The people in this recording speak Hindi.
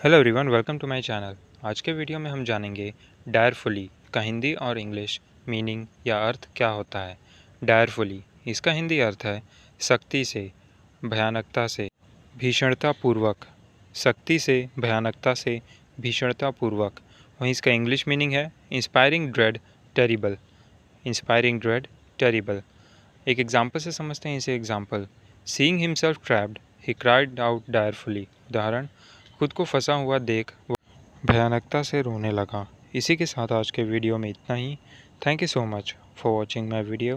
Hello everyone welcome to my channel आज के वीडियो में हम जानेंगे डायरफुली का हिंदी और इंग्लिश मीनिंग या अर्थ क्या होता है। डायरफुली इसका हिंदी अर्थ है शक्ति से, भयानकता से भीषणता पूर्वक शक्ति से, भयानकता से भीषणता पूर्वक वहीं इसका इंग्लिश मीनिंग है inspiring dread terrible inspiring dread terrible एक एग्ज़ाम्पल से समझते हैं इसे example seeing himself trapped he cried out direfully उदाहरण खुद को फंसा हुआ देख भयानकता से रोने लगा। इसी के साथ आज के वीडियो में इतना ही। Thank you so much for watching my video